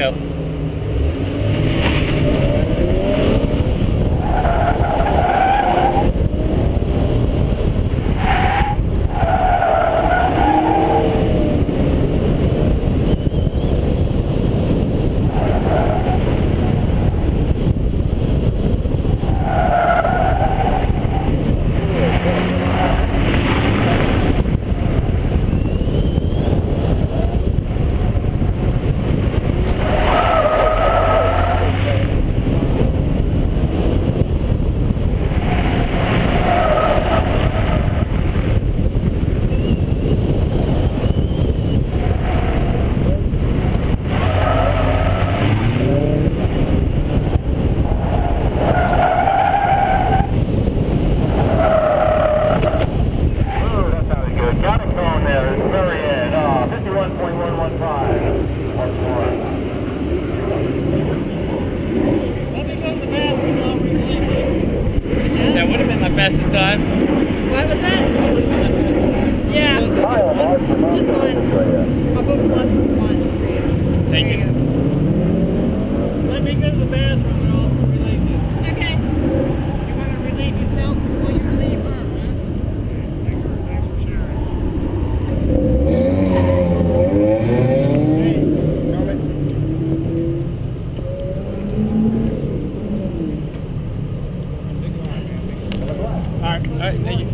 Yeah. That would have been my fastest time. What was that? Yeah. Just one. I'll go plus one for you. Thank you. Right, all right, thank you.